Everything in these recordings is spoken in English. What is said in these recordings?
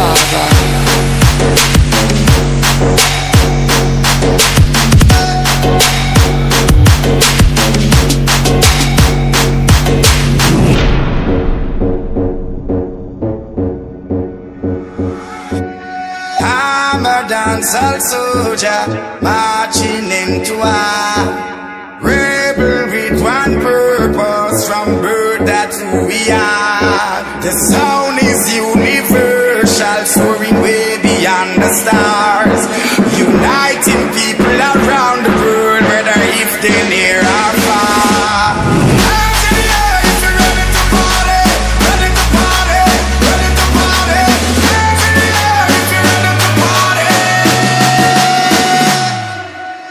Father dancehall soldier marching into war. Rebel with one purpose from birth that's who we are. The sound is universal, soaring way beyond the stars.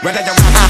Rather than